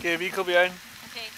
Okay, Vico behind. Okay.